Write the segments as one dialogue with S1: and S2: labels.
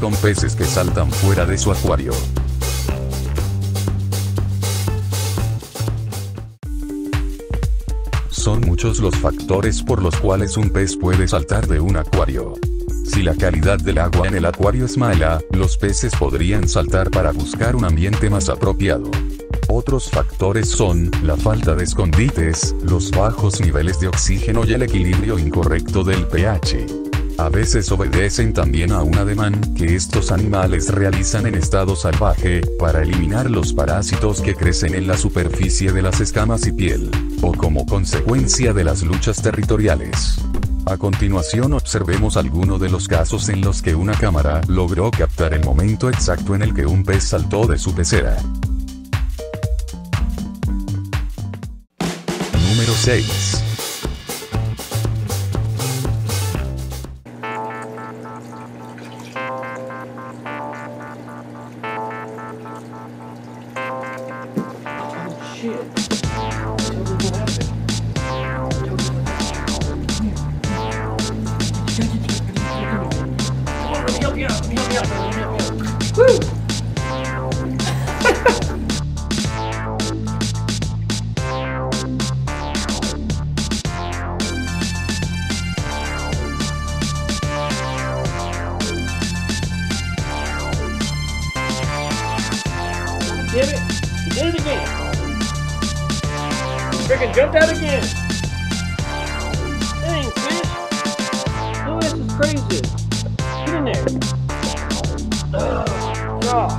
S1: con peces que saltan fuera de su acuario. Son muchos los factores por los cuales un pez puede saltar de un acuario. Si la calidad del agua en el acuario es mala, los peces podrían saltar para buscar un ambiente más apropiado. Otros factores son, la falta de escondites, los bajos niveles de oxígeno y el equilibrio incorrecto del pH. A veces obedecen también a un ademán que estos animales realizan en estado salvaje, para eliminar los parásitos que crecen en la superficie de las escamas y piel, o como consecuencia de las luchas territoriales. A continuación observemos alguno de los casos en los que una cámara logró captar el momento exacto en el que un pez saltó de su pecera. Número 6.
S2: Damn it! Did it again! Freaking jumped out again! Dang, fish! Ass is crazy! Get in there! Oh,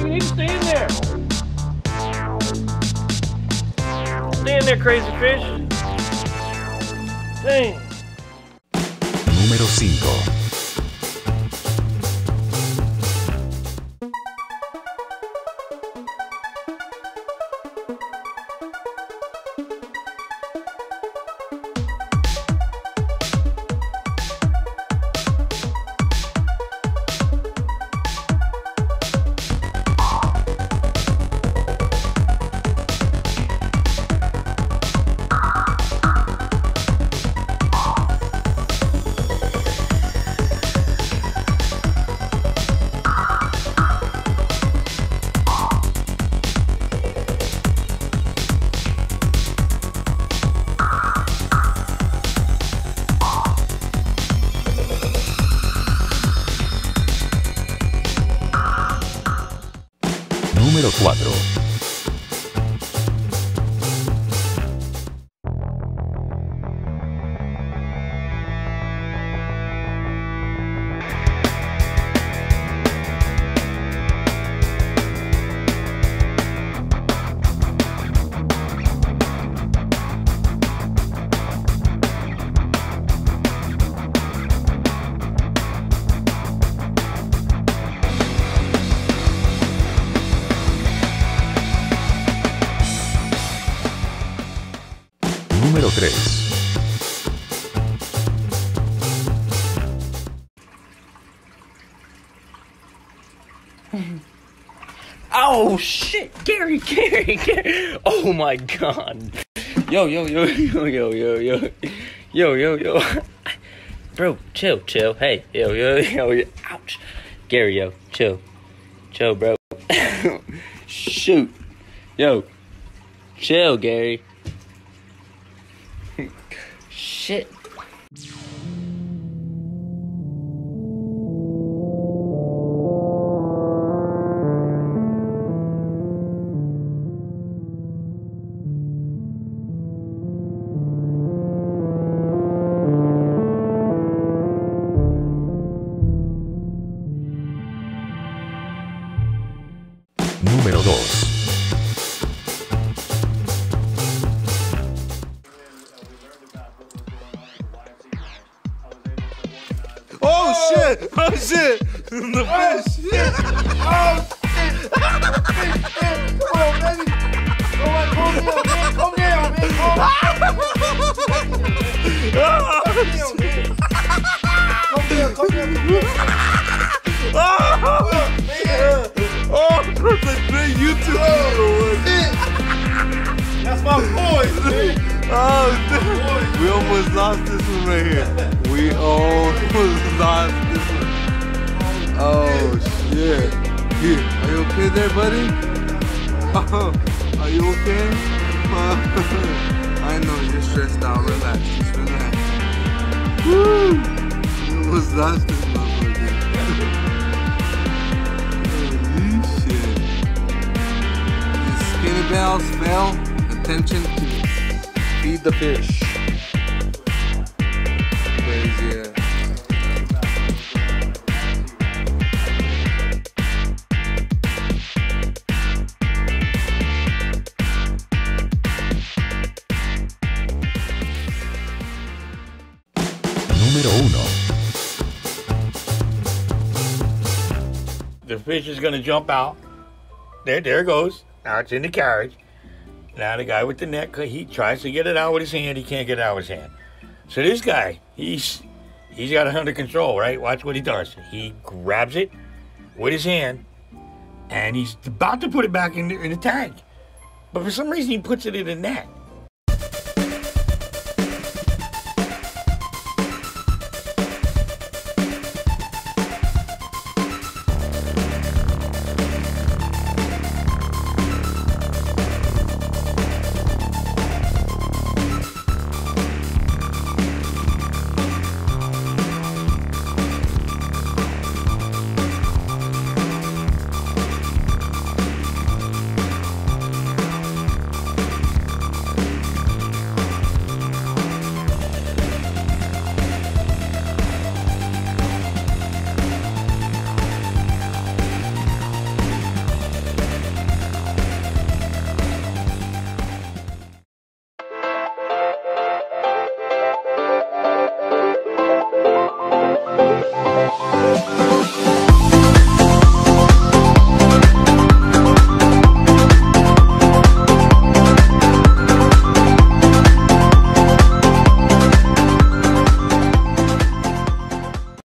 S2: you need to stay in there! Stay in there, crazy fish! Dang!
S1: Número 5. Número 4.
S2: Oh shit, Gary, Gary, Gary. Oh my god. Yo, yo, yo, yo, yo, yo, yo. Yo, yo, yo. Bro, chill, chill. Hey, yo, yo, yo, yo. Ouch. Gary, yo, chill. Chill, bro. Shoot. Yo. Chill, Gary. Shit.
S3: Shit! Oh shit! The fish! Shit! Oh shit! Come on, baby! Come on, calm down, man! Calm down, man!
S2: Oh,
S3: down, man! Calm down, calm down, calm down!
S2: oh,
S3: Man!
S2: oh, that's a great YouTube video.
S3: Shit! That's my boy, man! Oh, we almost lost this one right here. We lost this one. Oh shit. Here, are you okay there, buddy? Oh, are you okay? I know you're stressed out. Relax, just relax. Woo! We almost lost this motherfucker. Holy shit. The skinny bells fell. Attention to feed the fish.
S4: Fish is gonna jump out. There, there it goes. Now it's in the carriage. Now the guy with the net, he tries to get it out with his hand. He can't get it out with his hand. So this guy, he's he's got it under control, right? Watch what he does. He grabs it with his hand, and he's about to put it back in the, in the tank. But for some reason, he puts it in the net.